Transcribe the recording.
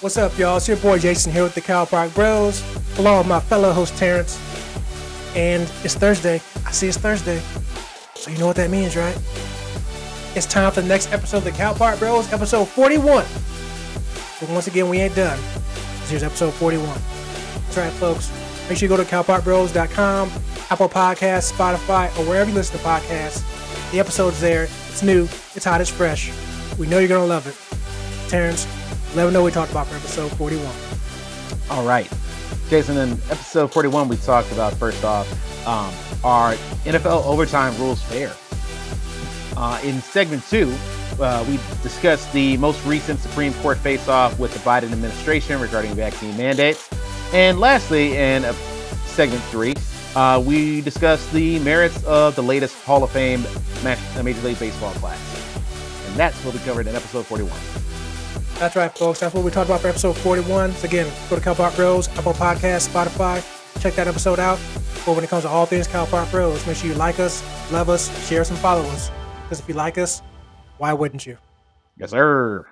What's up, y'all? It's your boy Jason here with the Cal Park Bros, along with my fellow host Terrence. And it's Thursday. I see it's Thursday. So you know what that means, right? It's time for the next episode of the Cal Park Bros, episode 41. But once again, we ain't done. Here's episode 41. That's right, folks. Make sure you go to calparkbros.com, Apple Podcasts, Spotify, or wherever you listen to podcasts. The episode's there. It's new. It's hot. It's fresh. We know you're going to love it. Terrence, let them know we talked about for episode 41. All right. Jason, in episode 41, we talked about first off, um, are NFL overtime rules fair? Uh, in segment two, uh, we discussed the most recent Supreme Court face off with the Biden administration regarding vaccine mandates. And lastly, in uh, segment three, uh, we discussed the merits of the latest Hall of Fame Major League Baseball class. And that's what we covered in episode 41. That's right, folks. That's what we talked about for episode 41. So again, go to Park Bros, Apple Podcast, Spotify. Check that episode out. But when it comes to all things Park Bros, make sure you like us, love us, share us, and follow us. Because if you like us, why wouldn't you? Yes, sir.